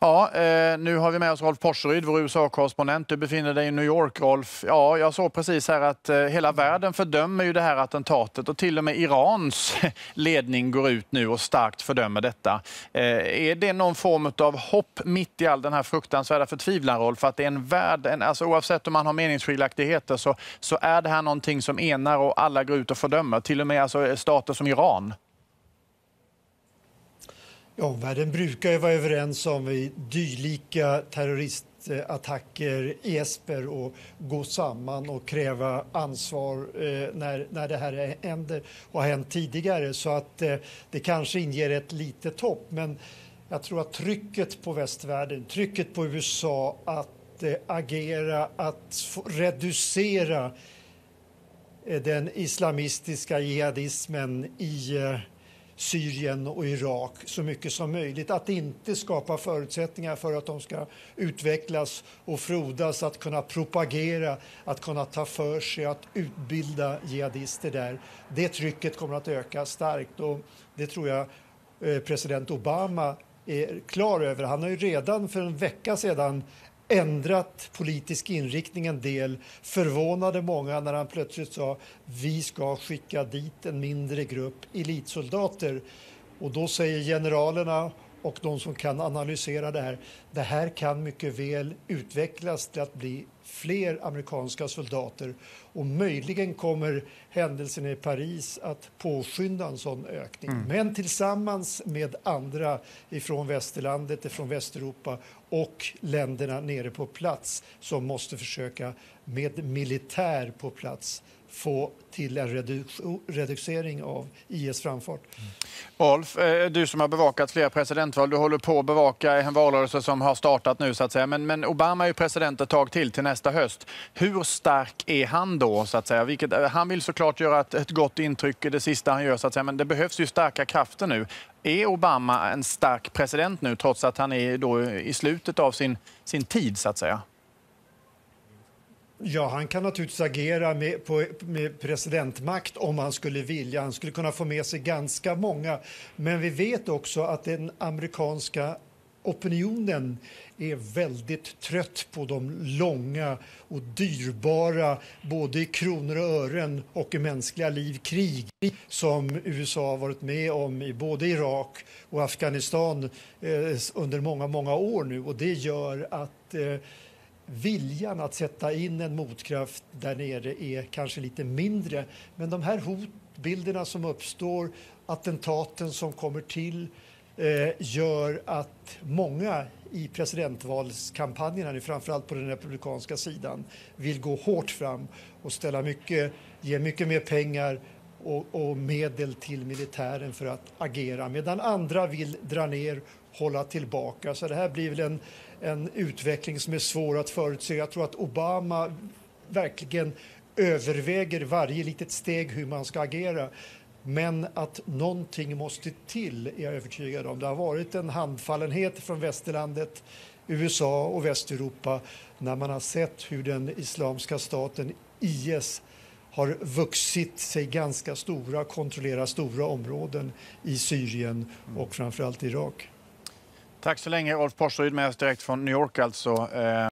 Ja, eh, nu har vi med oss Rolf Porseryd, vår USA-korrespondent. Du befinner dig i New York, Rolf. Ja, jag såg precis här att eh, hela världen fördömer ju det här attentatet och till och med Irans ledning går ut nu och starkt fördömer detta. Eh, är det någon form av hopp mitt i all den här fruktansvärda förtvivlan, Rolf? Att det är en värld, en, alltså oavsett om man har meningsskiljaktigheter så, så är det här någonting som enar och alla går ut och fördömer, till och med alltså stater som Iran. Omvärlden brukar ju vara överens om vid dylika terroristattacker esper och gå samman och kräva ansvar eh, när, när det här händer och har hänt tidigare. Så att eh, det kanske inger ett litet hopp. Men jag tror att trycket på västvärlden, trycket på USA att eh, agera, att reducera eh, den islamistiska jihadismen i eh, Syrien och Irak så mycket som möjligt. Att inte skapa förutsättningar för att de ska utvecklas och frodas, att kunna propagera, att kunna ta för sig, att utbilda jihadister där. Det trycket kommer att öka starkt och det tror jag eh, president Obama är klar över. Han har ju redan för en vecka sedan ändrat politisk inriktning en del förvånade många när han plötsligt sa vi ska skicka dit en mindre grupp elitsoldater. Och då säger generalerna och de som kan analysera det här, det här kan mycket väl utvecklas till att bli fler amerikanska soldater och möjligen kommer händelsen i Paris att påskynda en sån ökning. Mm. Men tillsammans med andra ifrån västerlandet, ifrån Västeuropa och länderna nere på plats som måste försöka med militär på plats få till en reducering av IS framfart. Mm. Rolf, eh, du som har bevakat flera presidentval, du håller på att bevaka en valrörelse som har startat nu så att säga. Men, men Obama är ju president ett tag till, till nästa höst. Hur stark är han då så att säga? Vilket, eh, han vill såklart göra ett, ett gott intryck det sista han gör så att säga, men det behövs ju starka krafter nu. Är Obama en stark president nu trots att han är då i slutet av sin, sin tid så att säga? Ja, han kan naturligtvis agera med, på, med presidentmakt om han skulle vilja. Han skulle kunna få med sig ganska många. Men vi vet också att den amerikanska opinionen är väldigt trött på de långa och dyrbara, både i kronor och ören och i mänskliga liv, krig som USA har varit med om i både Irak och Afghanistan eh, under många, många år nu. Och det gör att eh, viljan att sätta in en motkraft där nere är kanske lite mindre. Men de här hotbilderna som uppstår, attentaten som kommer till eh, gör att många i presidentvalskampanjerna, framförallt på den republikanska sidan, vill gå hårt fram och ställa mycket, ge mycket mer pengar och, och medel till militären för att agera medan andra vill dra ner, hålla tillbaka. Så det här blir väl en en utveckling som är svår att förutse. Jag tror att Obama verkligen överväger varje litet steg hur man ska agera. Men att någonting måste till är jag övertygad om. Det har varit en handfallenhet från västerlandet, USA och Västeuropa när man har sett hur den islamiska staten IS har vuxit sig ganska stora, kontrollerar stora områden i Syrien och framförallt Irak. Tack så länge Rolf Porseryd med oss direkt från New York alltså. Eh,